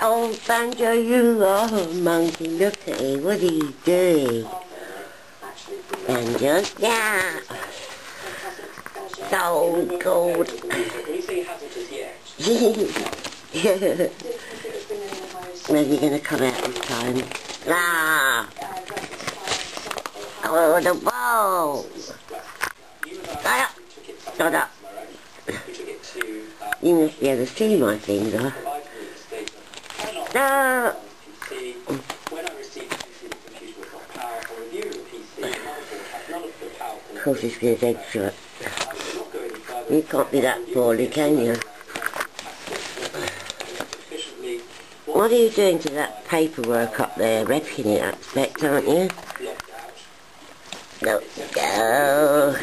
Oh, Banjo, you are a monkey. Look at you. What are you doing? Banjo, yeah. So good. Where's he going to come out this time? Ah! Oh, the ball! Got up! You must be able to see my finger. No! Of course it's been dead shot. You can't be that poorly, can you? What are you doing to that paperwork up there? Repping it, I expect, aren't you? No, go.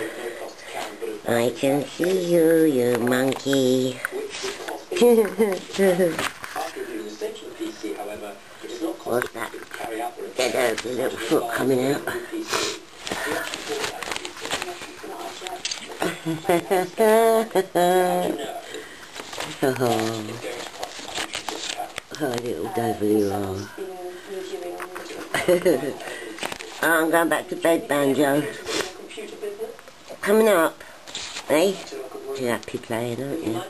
I can see you, you monkey. What's that? There's a little foot coming out. oh, oh, little devil you are. oh, I'm going back to bed, Banjo. Coming up. Eh? You're happy playing, aren't you?